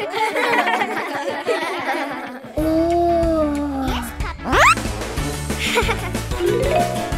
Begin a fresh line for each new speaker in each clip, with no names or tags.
Yes, Papa.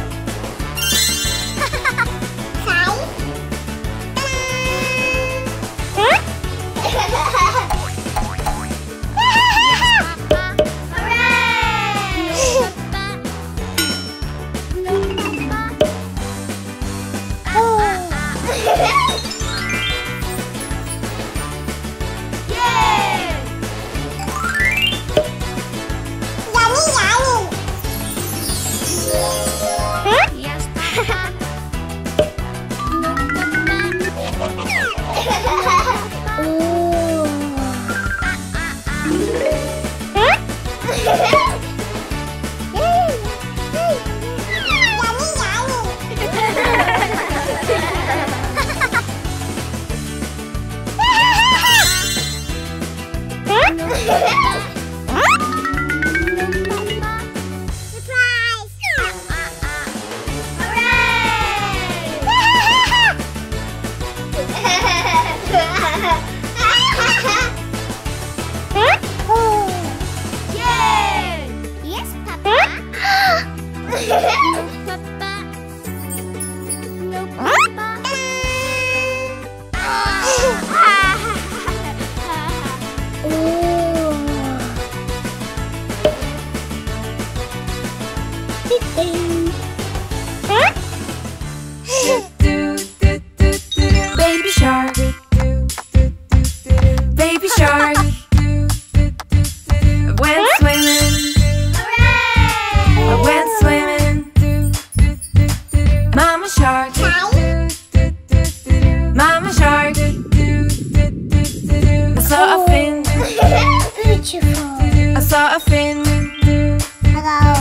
oh Save it last.